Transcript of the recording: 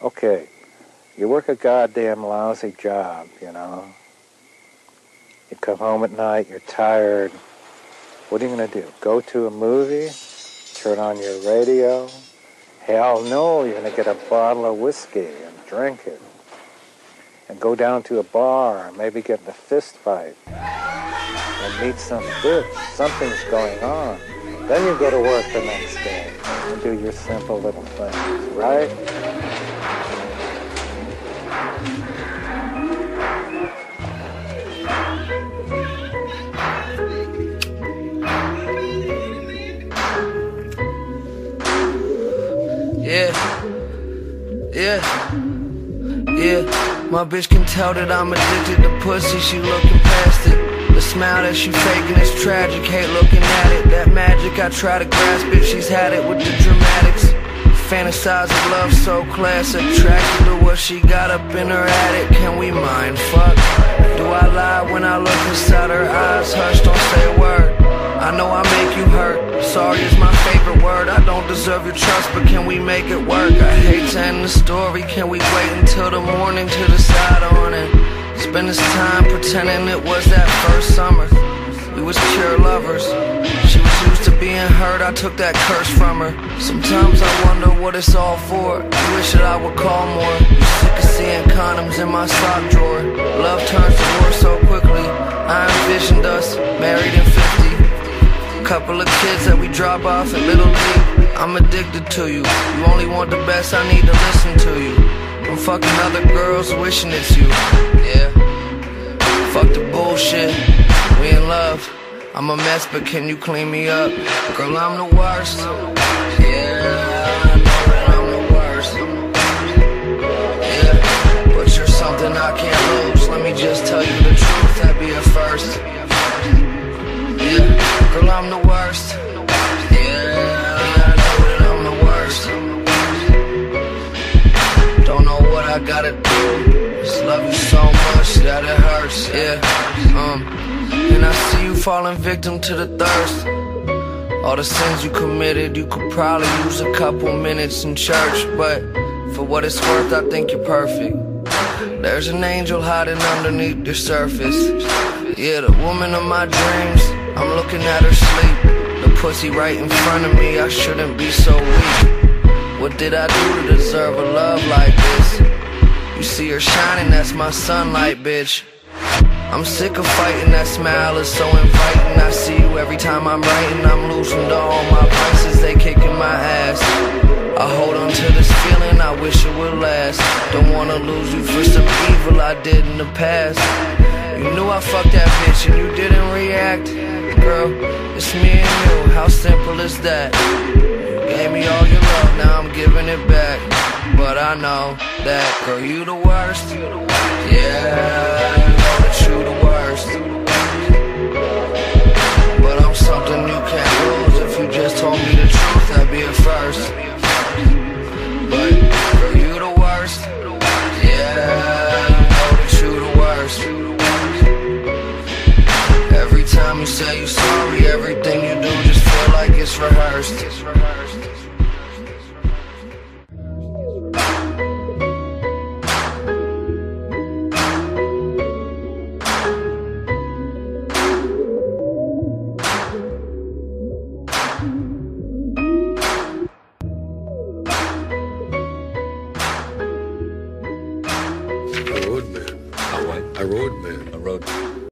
Okay, you work a goddamn lousy job, you know. You come home at night, you're tired. What are you going to do? Go to a movie? Turn on your radio? Hell no, you're going to get a bottle of whiskey and drink it. And go down to a bar and maybe get in a fist fight. And meet some bitch. Something's going on. Then you go to work the next day and do your simple little things, right? Yeah. Yeah. My bitch can tell that I'm addicted to pussy, she looking past it. The smile that she faking is tragic, hate looking at it. That magic, I try to grasp it, she's had it with the dramatics. Fantasize of love so classic, attracted to what she got up in her attic. Can we mind fuck? Do I lie when I look inside her eyes? Hush, don't say a word. I know I make you hurt. Sorry is my favorite word. I don't deserve your trust, but can we make it work? I hate to end the story. Can we wait until the morning to decide on it? Spend this time pretending it was that first summer. We was pure lovers. She was used to being hurt. I took that curse from her. Sometimes I wonder what it's all for. I wish that I would call more. Sick of seeing condoms in my sock drawer. Love turns to war so quickly. I envisioned us married in 50. Couple of kids that we drop off at Little League. I'm addicted to you. You only want the best, I need to listen to you. I'm fucking other girls wishing it's you. Yeah. Fuck the bullshit. We in love. I'm a mess, but can you clean me up? Girl, I'm the worst. Yeah, gotta do. Just love you so much that it hurts. Yeah, um, and I see you falling victim to the thirst. All the sins you committed, you could probably use a couple minutes in church, but for what it's worth, I think you're perfect. There's an angel hiding underneath the surface. Yeah, the woman of my dreams. I'm looking at her sleep. The pussy right in front of me. I shouldn't be so weak. What did I do to deserve a love like this? You see her shining, that's my sunlight, bitch. I'm sick of fighting, that smile is so inviting. I see you every time I'm writing. I'm losing to all my vices, they kicking my ass. I hold on to this feeling, I wish it would last. Don't wanna lose you for some evil I did in the past. You knew I fucked that bitch and you didn't react. Girl, it's me and you, how simple is that? You gave me all your love, now I'm giving it back. But I know that, girl, you the worst. Yeah, I know that you the worst. But I'm something you can't lose. If you just told me the truth, that'd be a first. But, girl, you the worst. Yeah, I know that you the worst. Every time you say you're sorry, everything you do just feel like it's rehearsed. Man. A what? A road man. A road.